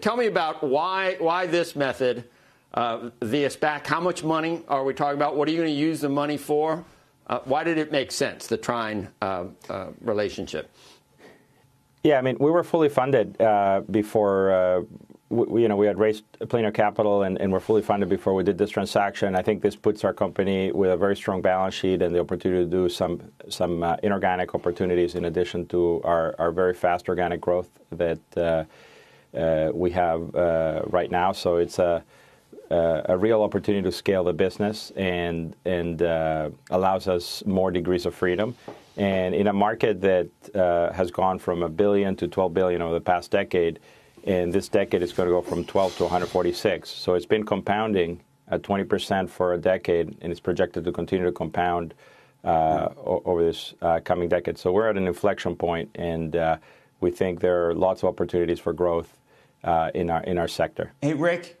Tell me about why why this method uh, via SPAC. How much money are we talking about? What are you going to use the money for? Uh, why did it make sense, the Trine uh, uh relationship? Yeah, I mean, we were fully funded uh, before. Uh, we, you know, we had raised plenty of capital and, and we're fully funded before we did this transaction. I think this puts our company with a very strong balance sheet and the opportunity to do some some inorganic opportunities in addition to our, our very fast organic growth that uh, we have uh, right now. So it's a a real opportunity to scale the business and and uh, allows us more degrees of freedom. And in a market that uh, has gone from a billion to 12 billion over the past decade, and this decade is going to go from 12 to 146. So it's been compounding at 20% for a decade, and it's projected to continue to compound uh, over this uh, coming decade. So we're at an inflection point, and we think there are lots of opportunities for growth uh, in our in our sector. Hey, Ric.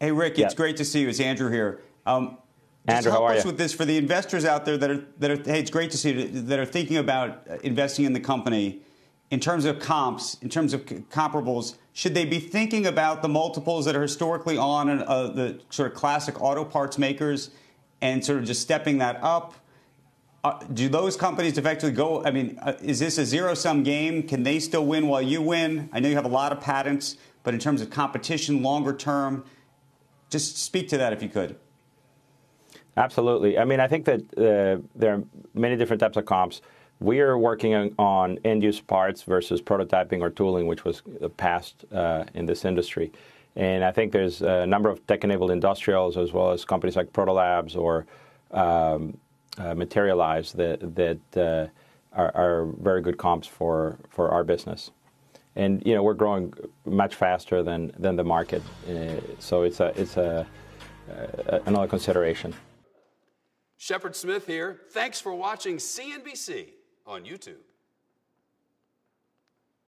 Hey, Ric. It's great to see you. It's Andrew here. Um, just Andrew, help us you? with this for the investors out there that are that are. Hey, it's great to see you that are thinking about investing in the company. In terms of comps, in terms of comparables, should they be thinking about the multiples that are historically on uh, the sort of classic auto parts makers, and sort of just stepping that up? Uh, do those companies effectively go? I mean, uh, is this a zero sum game? Can they still win while you win? I know you have a lot of patents, but in terms of competition, longer term, just speak to that if you could. Absolutely. I mean, I think that uh, there are many different types of comps. We are working on, end use parts versus prototyping or tooling, which was the past uh, in this industry. And I think there's a number of tech enabled industrials as well as companies like Protolabs or um, uh, Materialise that that uh, are, are, very good comps for for our business. And you know we're growing much faster than than the market, uh, so it's a it's a uh, another consideration. Shepard Smith here. Thanks for watching CNBC on YouTube.